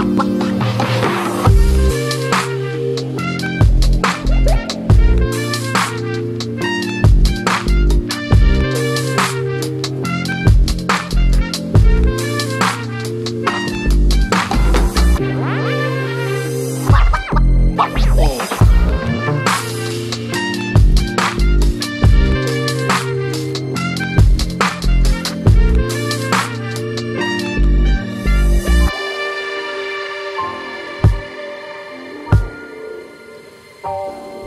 What? Bye.